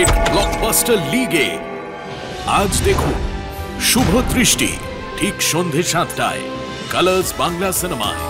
favourite blockbuster লিগে আজ দেখুন শুভ দৃষ্টি ঠিক সন্ধে সাতটায় কালার্স বাংলা সিনেমায়